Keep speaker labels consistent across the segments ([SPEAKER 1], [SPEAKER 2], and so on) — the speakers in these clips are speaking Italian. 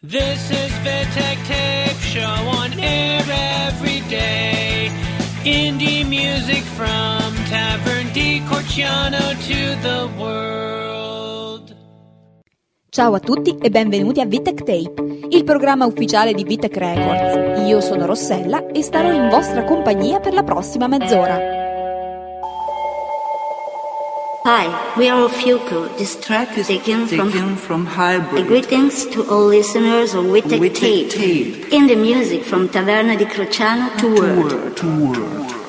[SPEAKER 1] This is Vitek Tape Show on air every day. Indie music from Tavern di Corciano to the world.
[SPEAKER 2] Ciao a tutti e benvenuti a Vitek Tape, il programma ufficiale di Vitek Records. Io sono Rossella e starò in vostra compagnia per la prossima mezz'ora.
[SPEAKER 3] Hi, we are Fuku. This
[SPEAKER 4] track is
[SPEAKER 3] taken from
[SPEAKER 4] taken from Hybrid.
[SPEAKER 3] Greetings to all listeners of Witek
[SPEAKER 4] Witek
[SPEAKER 3] Tape.
[SPEAKER 4] Tape.
[SPEAKER 3] In the music from Taverna di Crociano to
[SPEAKER 4] To
[SPEAKER 3] Word.
[SPEAKER 4] word, to word.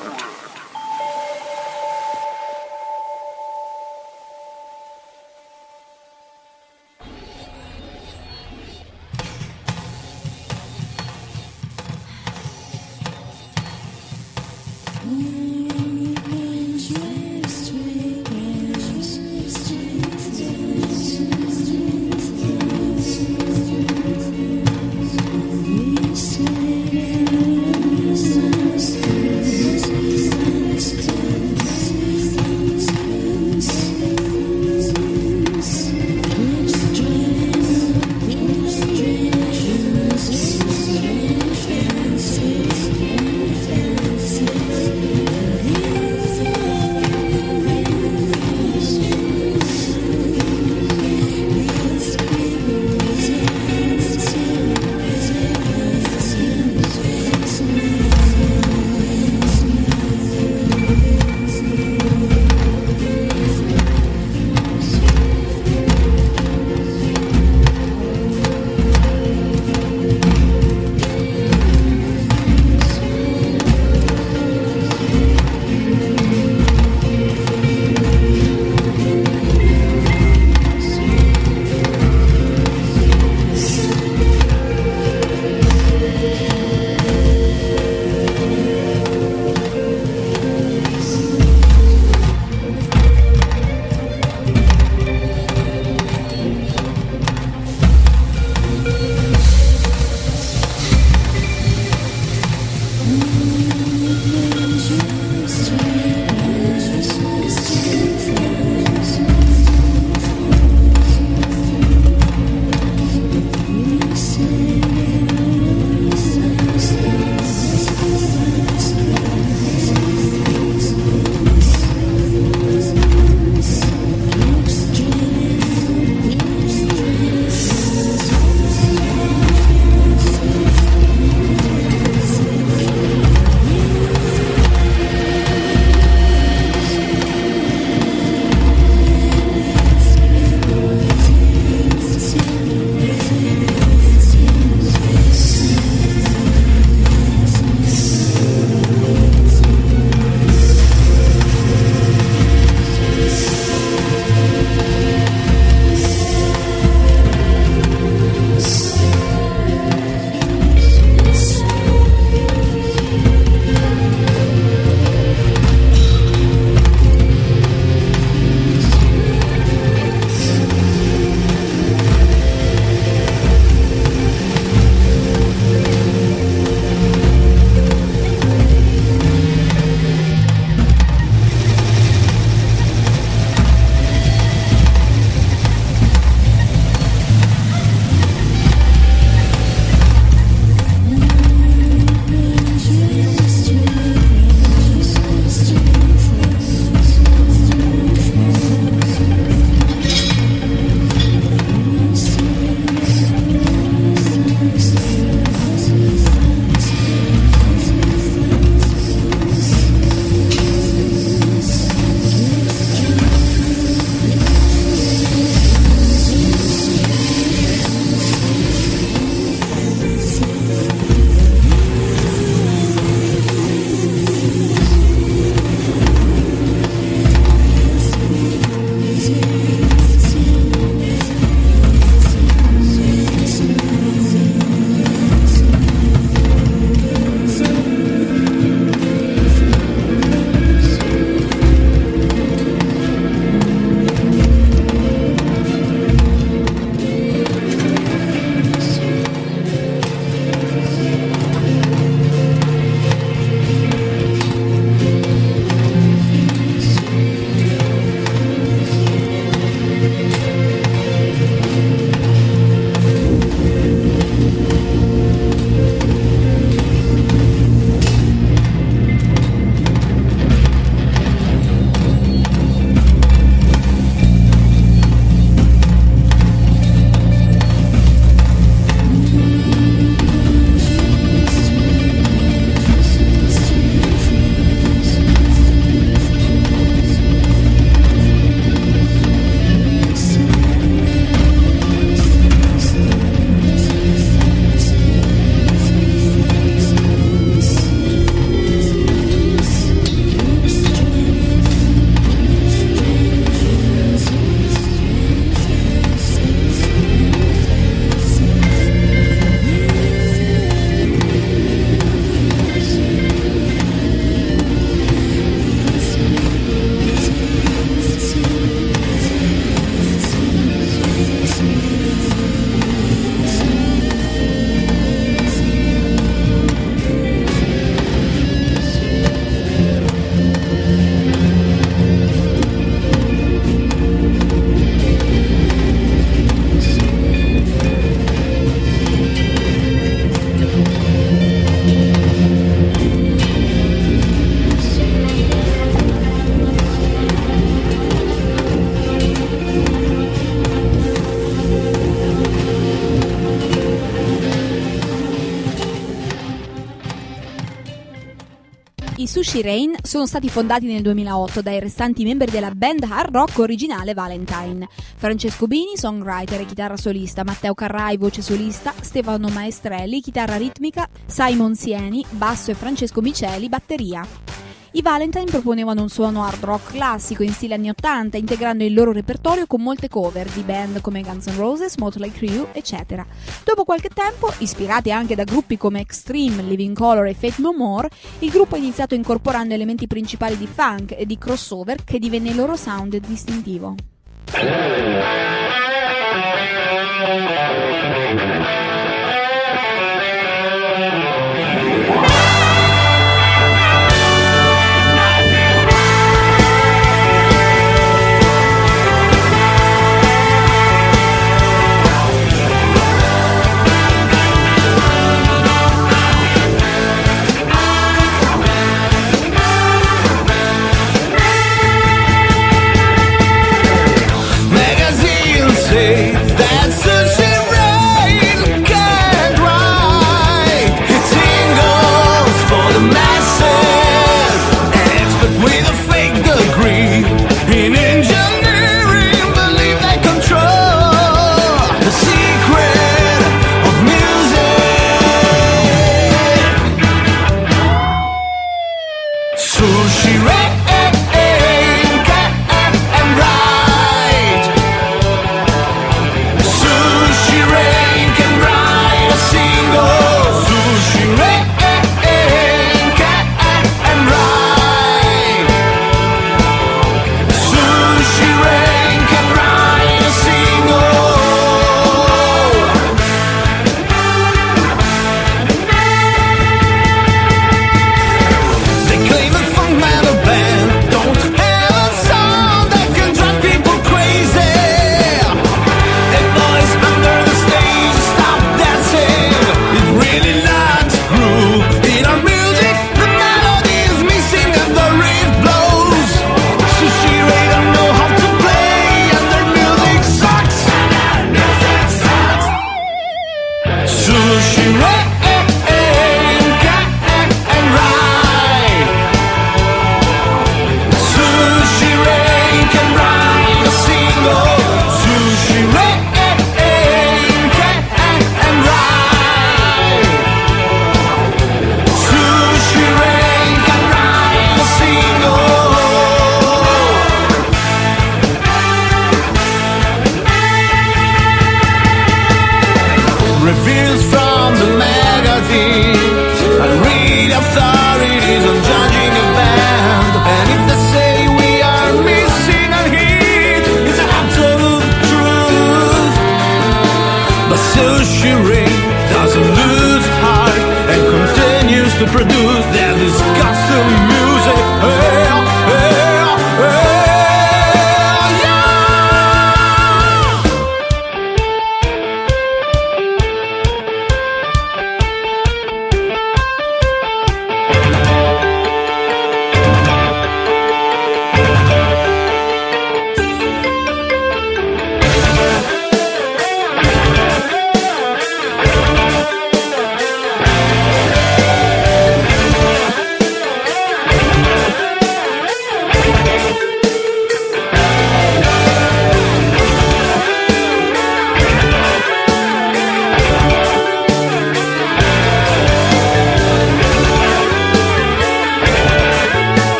[SPEAKER 5] Sushi Rain sono stati fondati nel 2008 dai restanti membri della band hard rock originale Valentine. Francesco Bini, songwriter e chitarra solista, Matteo Carrai, voce solista, Stefano Maestrelli, chitarra ritmica, Simon Sieni, basso e Francesco Miceli, batteria. I Valentine proponevano un suono hard rock classico in stile anni 80, integrando il loro repertorio con molte cover di band come Guns N' Roses, Motley Crue, eccetera. Dopo qualche tempo, ispirati anche da gruppi come Extreme, Living Color e Fate No More, il gruppo ha iniziato incorporando elementi principali di funk e di crossover che divenne il loro sound distintivo.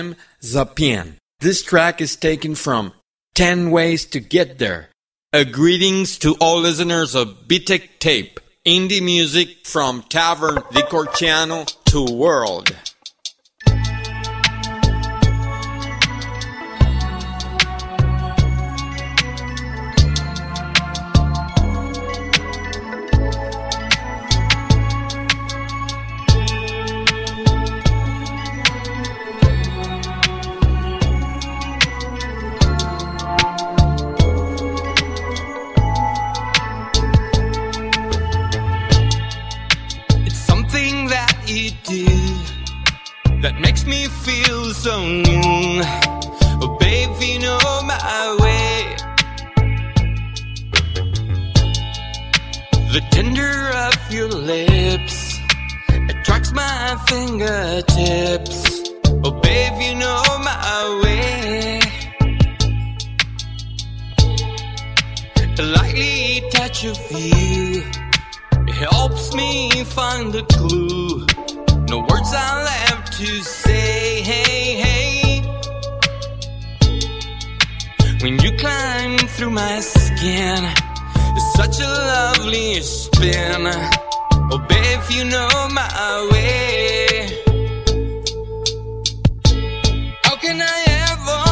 [SPEAKER 6] I'm Zapien. This track is taken from 10 Ways to Get There. A greetings to all listeners of Bitek Tape, indie music from Tavern di Corciano to World.
[SPEAKER 7] That makes me feel so new. Oh, babe, you know my way. The tender of your lips attracts my fingertips. Oh, babe, you know my way. A lightly touch of you helps me find the clue. No words I'll have to say. Hey, hey. When you climb through my skin, it's such a lovely spin. Oh, babe, you know my way. How can I ever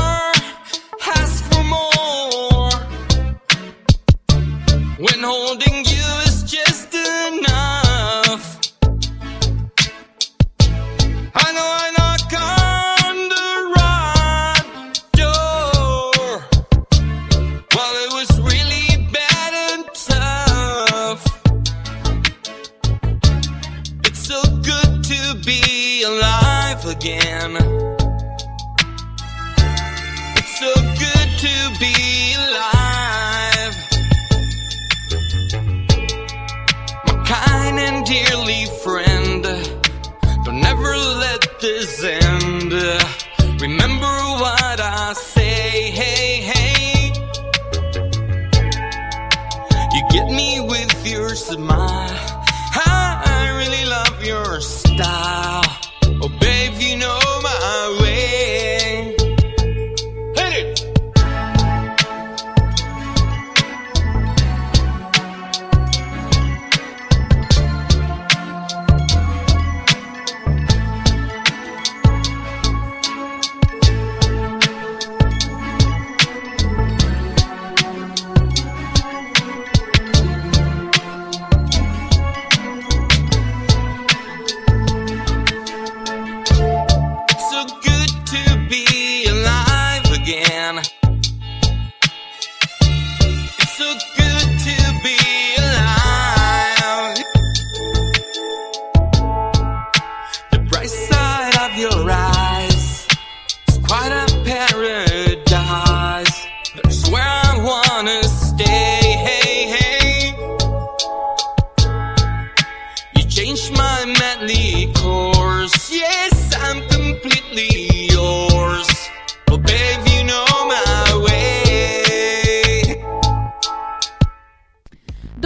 [SPEAKER 7] ask for more? when holding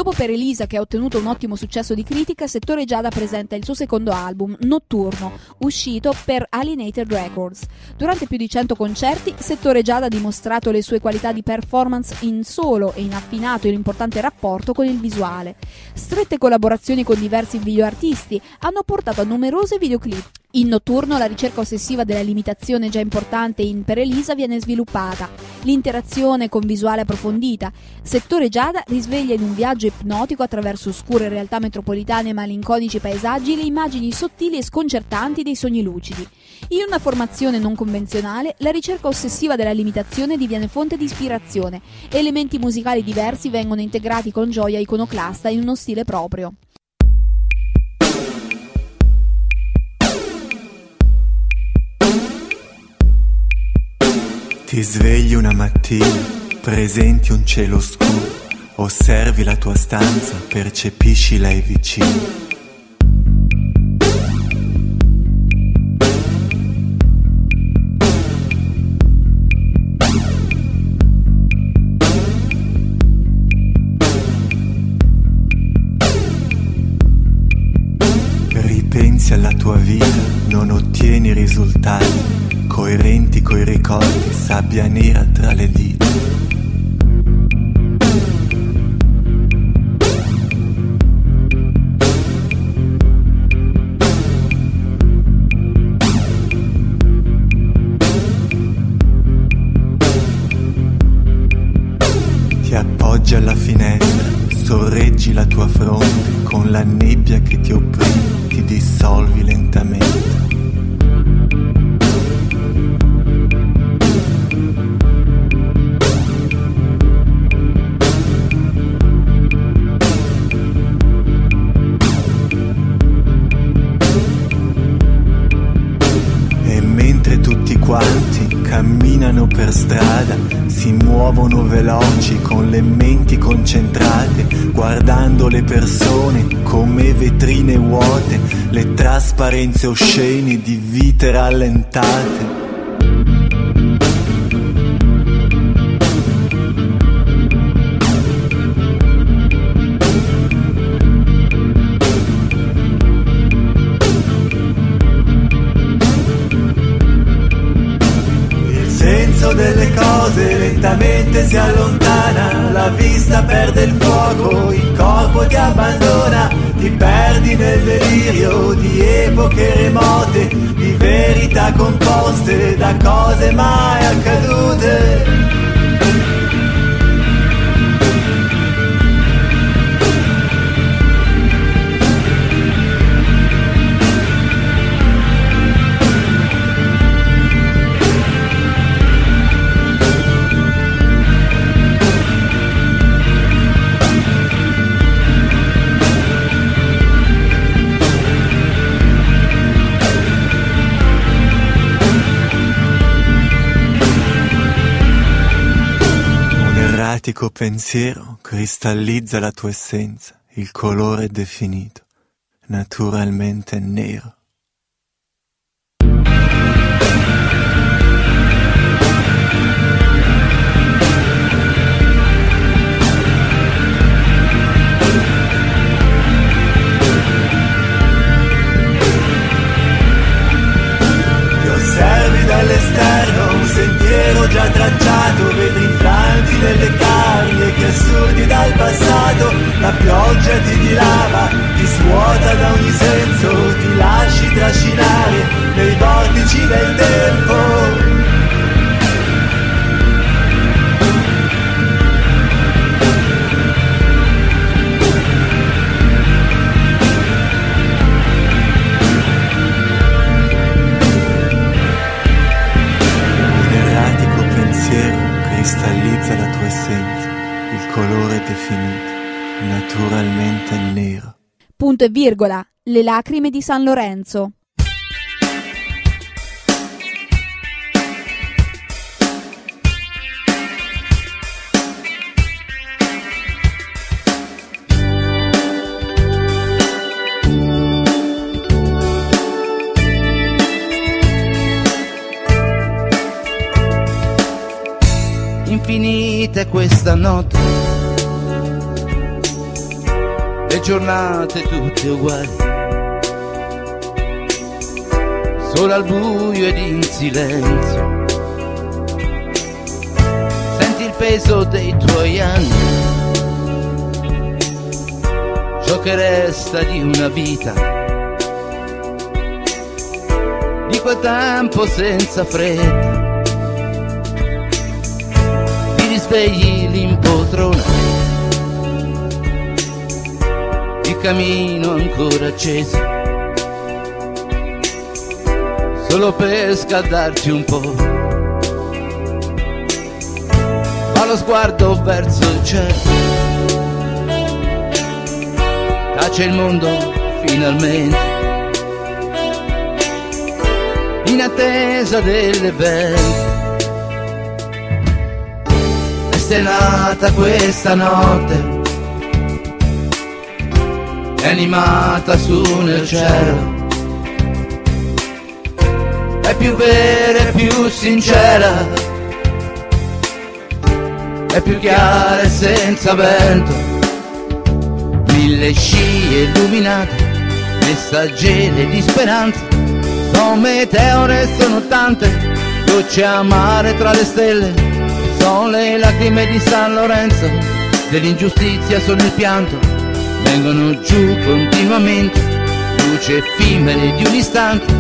[SPEAKER 2] Dopo per Elisa, che ha ottenuto un ottimo successo di critica, Settore Giada presenta il suo secondo album, Notturno, uscito per Alienated Records. Durante più di 100 concerti, Settore Giada ha dimostrato le sue qualità di performance in solo e in affinato un importante rapporto con il visuale. Strette collaborazioni con diversi videoartisti hanno portato a numerose videoclip. In notturno la ricerca ossessiva della limitazione già importante in Per Elisa viene sviluppata, l'interazione con visuale approfondita. Settore Giada risveglia in un viaggio ipnotico attraverso oscure realtà metropolitane e malinconici paesaggi le immagini sottili e sconcertanti dei sogni lucidi. In una formazione non convenzionale, la ricerca ossessiva della limitazione diviene fonte di ispirazione. Elementi musicali diversi vengono integrati con gioia iconoclasta in uno stile proprio.
[SPEAKER 8] Ti svegli una mattina, presenti un cielo scuro, osservi la tua stanza, percepisci lei vicino.
[SPEAKER 9] Guardando le persone come vetrine vuote, le trasparenze oscene di vite rallentate. Delle cose lentamente si allontana, la vista perde il fuoco, il corpo ti abbandona, ti perdi nel delirio di epoche remote, di verità composte da cose mai accadute. Erratico pensiero cristallizza la tua essenza, il colore definito, naturalmente nero.
[SPEAKER 5] Punto e virgola. Le lacrime di San Lorenzo.
[SPEAKER 10] Infinita è questa notte, giornate tutte uguali, solo al buio ed in silenzio. Senti il peso dei tuoi anni, ciò che resta di una vita, di quel tempo senza fretta. Ti risvegli l'impoltrona, camino ancora acceso, solo per scaldarti un po'. Fa lo sguardo verso il cielo, tace il mondo finalmente, in attesa dell'evento. Questa è nata questa notte, animata su nel cielo, è più vera, è più sincera, è più chiara e senza vento, mille scie illuminate, messaggere di speranza, sono meteore, sono tante, Gocce amare tra le stelle, sono le lacrime di San Lorenzo, dell'ingiustizia sono il pianto, vengono giù continuamente, luce effimere di un istante,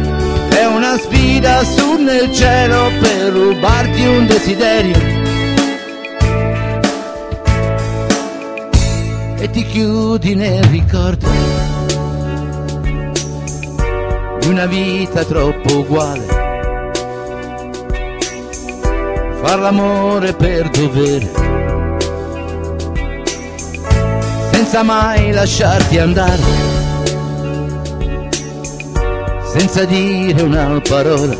[SPEAKER 10] è una sfida su nel cielo per rubarti un desiderio. E ti chiudi nel ricordo di una vita troppo uguale. Far l'amore per dovere, senza mai lasciarti andare, senza dire una parola.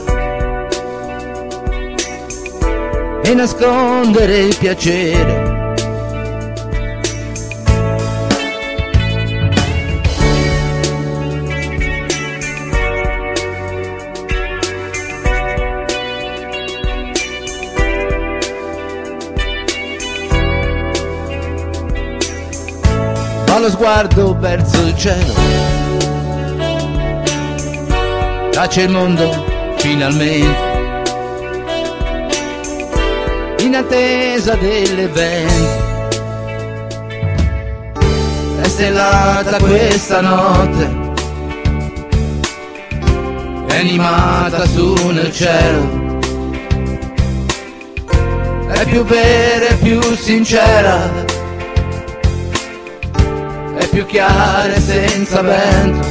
[SPEAKER 10] E nascondere il piacere lo sguardo verso il cielo. Tace il mondo finalmente. In attesa dell'evento. È stellata questa notte. È animata su nel cielo. È più vera e più sincera più chiare senza vento,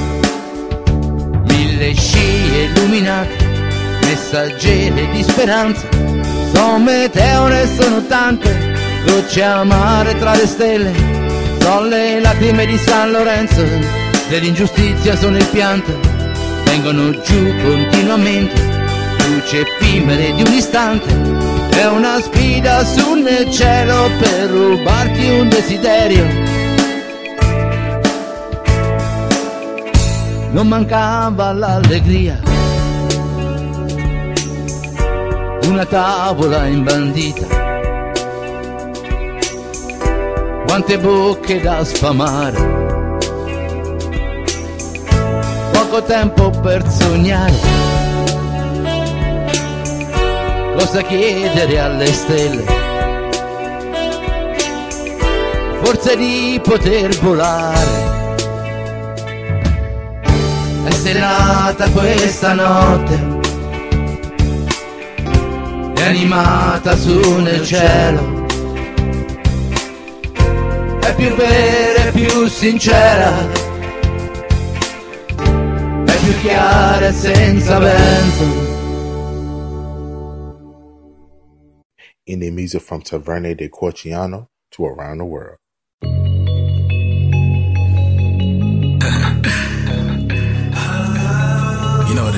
[SPEAKER 10] mille scie illuminate, messaggere di speranza, sono meteore, sono tante, gocce amare tra le stelle, sono le lacrime di San Lorenzo, dell'ingiustizia sono il pianto, vengono giù continuamente, luce effimere di un istante, è una sfida su nel cielo per rubarti un desiderio non mancava l'allegria. Una tavola imbandita, quante bocche da sfamare, poco tempo per sognare, cosa chiedere alle stelle, forse di poter volare serata questa notte. È animata su nel cielo. È più vera e più sincera. È più chiara e senza vento.
[SPEAKER 11] In the music from Taverne de Corciano to around the world.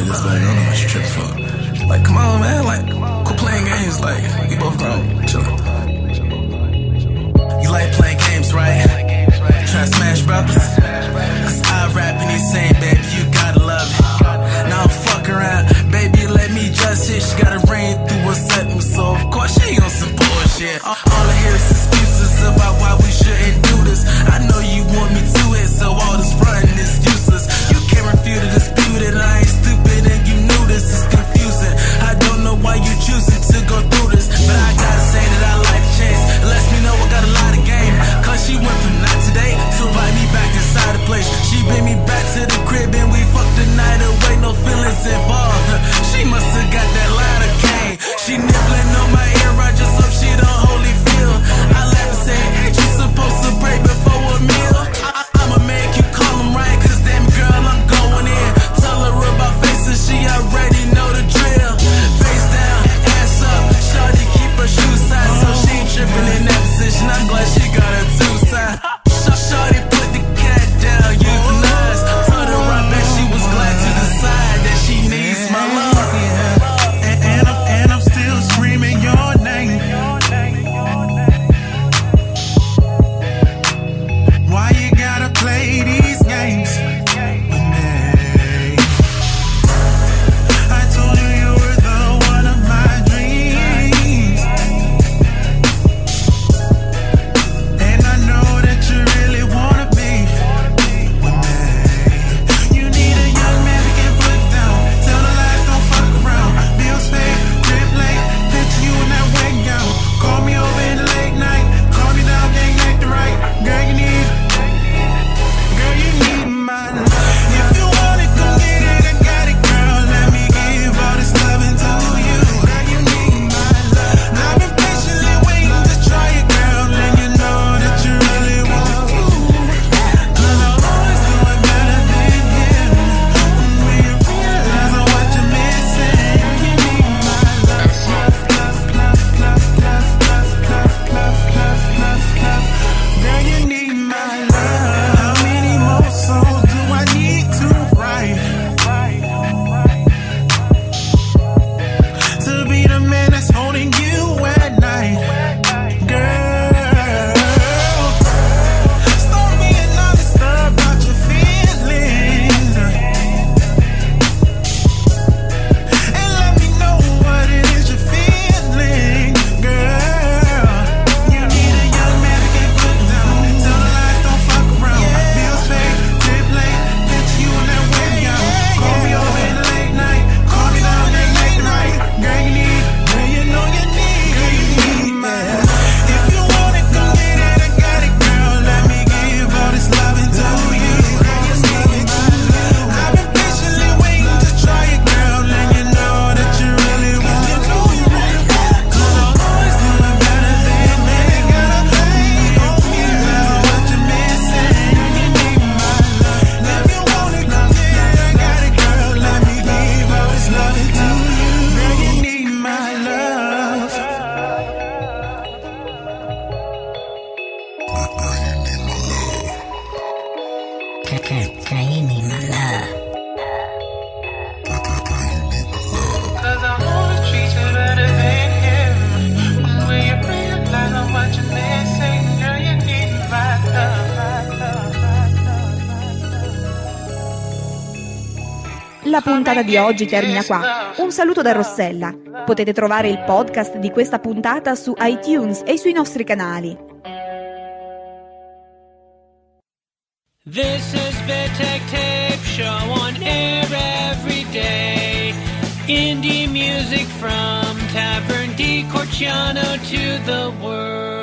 [SPEAKER 12] Man. I don't know what you tripping for. Like, come on, man. Like, quit playing games. Like, we both grown. Chillin'. You like playing games, right? Try to smash brothers? Cause I rap and he's saying, baby, you gotta love it. Now I'm fuck around. Baby, let me just hit. She got a rain through a setting, so of course she on some bullshit.
[SPEAKER 2] Uh, puntata di oggi termina qua. Un saluto da Rossella. Potete trovare il podcast di questa puntata su iTunes e sui nostri canali.
[SPEAKER 1] This is Vitek Tape Show on air every day. Indie music from Tavern di Corciano to the world.